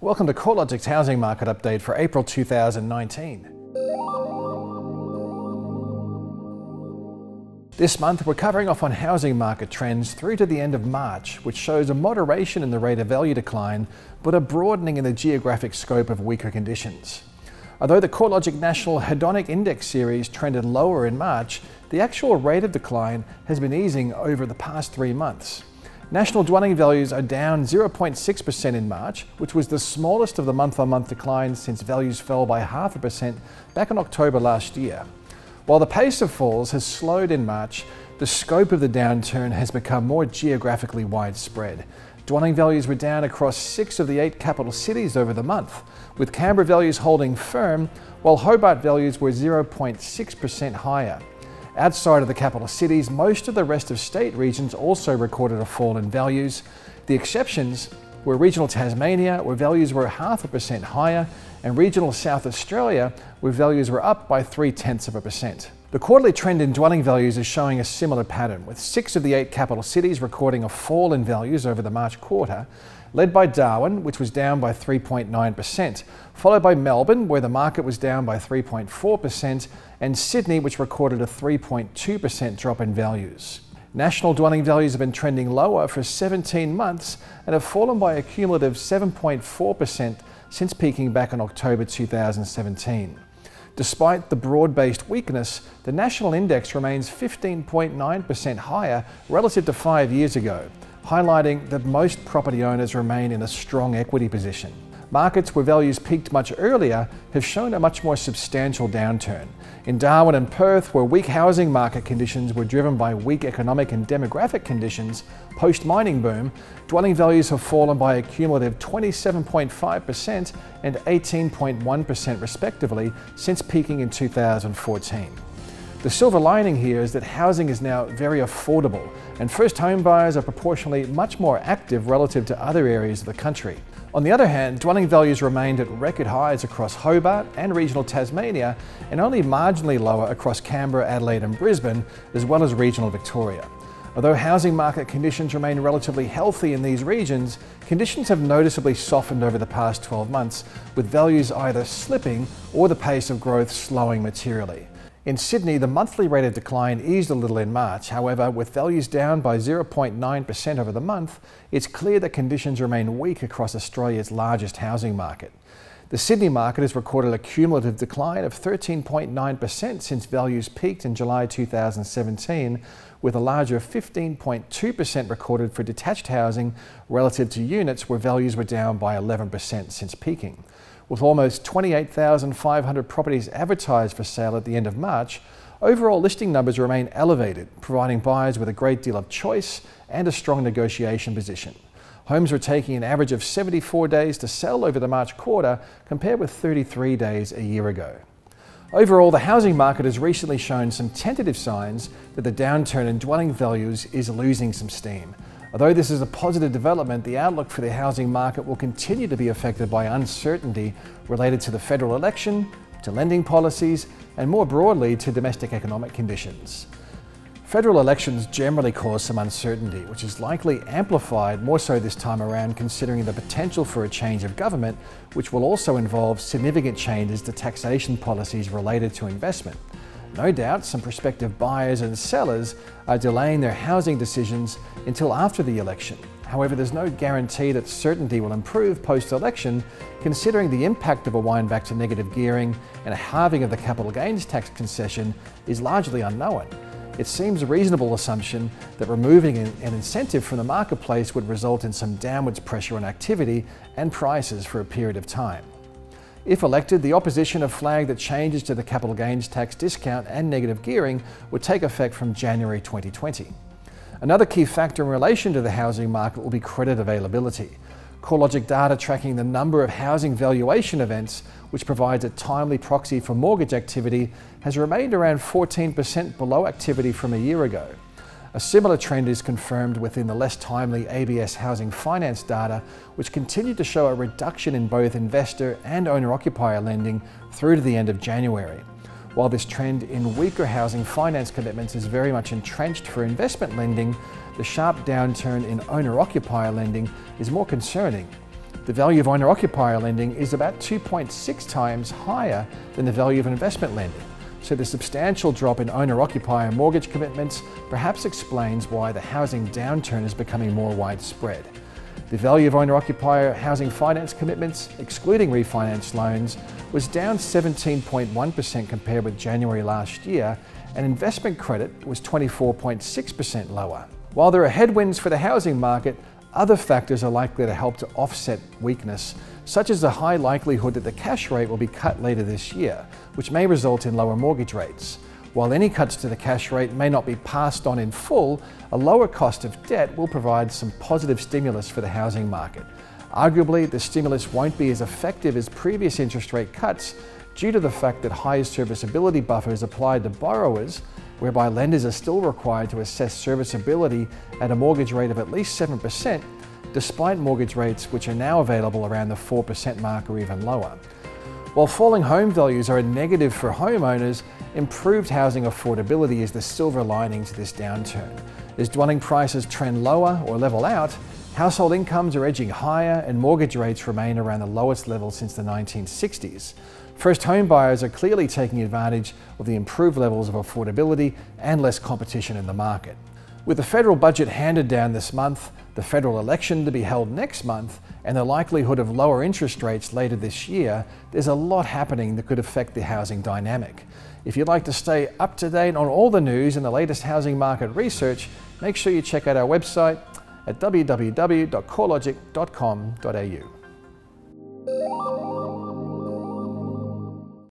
Welcome to CoreLogic's housing market update for April 2019. This month, we're covering off on housing market trends through to the end of March, which shows a moderation in the rate of value decline, but a broadening in the geographic scope of weaker conditions. Although the CoreLogic National Hedonic Index series trended lower in March, the actual rate of decline has been easing over the past three months. National dwelling values are down 0.6% in March, which was the smallest of the month-on-month declines since values fell by half a percent back in October last year. While the pace of falls has slowed in March, the scope of the downturn has become more geographically widespread. Dwelling values were down across six of the eight capital cities over the month, with Canberra values holding firm, while Hobart values were 0.6% higher. Outside of the capital cities, most of the rest of state regions also recorded a fall in values. The exceptions were regional Tasmania, where values were half a percent higher, and regional South Australia, where values were up by three tenths of a percent. The quarterly trend in dwelling values is showing a similar pattern, with six of the eight capital cities recording a fall in values over the March quarter, led by Darwin, which was down by 3.9%, followed by Melbourne, where the market was down by 3.4%, and Sydney, which recorded a 3.2% drop in values. National dwelling values have been trending lower for 17 months and have fallen by a cumulative 7.4% since peaking back in October 2017. Despite the broad-based weakness, the national index remains 15.9% higher relative to five years ago, highlighting that most property owners remain in a strong equity position. Markets where values peaked much earlier have shown a much more substantial downturn. In Darwin and Perth, where weak housing market conditions were driven by weak economic and demographic conditions post-mining boom, dwelling values have fallen by a cumulative 27.5% and 18.1% respectively since peaking in 2014. The silver lining here is that housing is now very affordable and first home buyers are proportionally much more active relative to other areas of the country. On the other hand, dwelling values remained at record highs across Hobart and regional Tasmania and only marginally lower across Canberra, Adelaide and Brisbane, as well as regional Victoria. Although housing market conditions remain relatively healthy in these regions, conditions have noticeably softened over the past 12 months, with values either slipping or the pace of growth slowing materially. In Sydney, the monthly rate of decline eased a little in March. However, with values down by 0.9% over the month, it's clear that conditions remain weak across Australia's largest housing market. The Sydney market has recorded a cumulative decline of 13.9% since values peaked in July 2017, with a larger 15.2% recorded for detached housing relative to units where values were down by 11% since peaking. With almost 28,500 properties advertised for sale at the end of March, overall listing numbers remain elevated, providing buyers with a great deal of choice and a strong negotiation position. Homes were taking an average of 74 days to sell over the March quarter, compared with 33 days a year ago. Overall, the housing market has recently shown some tentative signs that the downturn in dwelling values is losing some steam. Although this is a positive development, the outlook for the housing market will continue to be affected by uncertainty related to the federal election, to lending policies, and more broadly to domestic economic conditions. Federal elections generally cause some uncertainty, which is likely amplified more so this time around considering the potential for a change of government, which will also involve significant changes to taxation policies related to investment. No doubt some prospective buyers and sellers are delaying their housing decisions until after the election. However, there's no guarantee that certainty will improve post-election, considering the impact of a wind back to negative gearing and a halving of the capital gains tax concession is largely unknown. It seems a reasonable assumption that removing an incentive from the marketplace would result in some downwards pressure on activity and prices for a period of time. If elected, the opposition have flagged that changes to the capital gains tax discount and negative gearing would take effect from January 2020. Another key factor in relation to the housing market will be credit availability. CoreLogic data tracking the number of housing valuation events, which provides a timely proxy for mortgage activity, has remained around 14% below activity from a year ago. A similar trend is confirmed within the less timely ABS housing finance data, which continued to show a reduction in both investor and owner-occupier lending through to the end of January. While this trend in weaker housing finance commitments is very much entrenched for investment lending, the sharp downturn in owner-occupier lending is more concerning. The value of owner-occupier lending is about 2.6 times higher than the value of investment lending. So the substantial drop in owner-occupier mortgage commitments perhaps explains why the housing downturn is becoming more widespread. The value of owner-occupier housing finance commitments, excluding refinance loans, was down 17.1% compared with January last year, and investment credit was 24.6% lower. While there are headwinds for the housing market, other factors are likely to help to offset weakness, such as the high likelihood that the cash rate will be cut later this year, which may result in lower mortgage rates. While any cuts to the cash rate may not be passed on in full, a lower cost of debt will provide some positive stimulus for the housing market. Arguably, the stimulus won't be as effective as previous interest rate cuts due to the fact that higher serviceability buffers applied to borrowers, whereby lenders are still required to assess serviceability at a mortgage rate of at least 7%, despite mortgage rates which are now available around the 4% mark or even lower. While falling home values are a negative for homeowners, improved housing affordability is the silver lining to this downturn. As dwelling prices trend lower or level out, household incomes are edging higher and mortgage rates remain around the lowest level since the 1960s. First home buyers are clearly taking advantage of the improved levels of affordability and less competition in the market. With the federal budget handed down this month, the federal election to be held next month, and the likelihood of lower interest rates later this year, there's a lot happening that could affect the housing dynamic. If you'd like to stay up to date on all the news and the latest housing market research, make sure you check out our website at www.corelogic.com.au.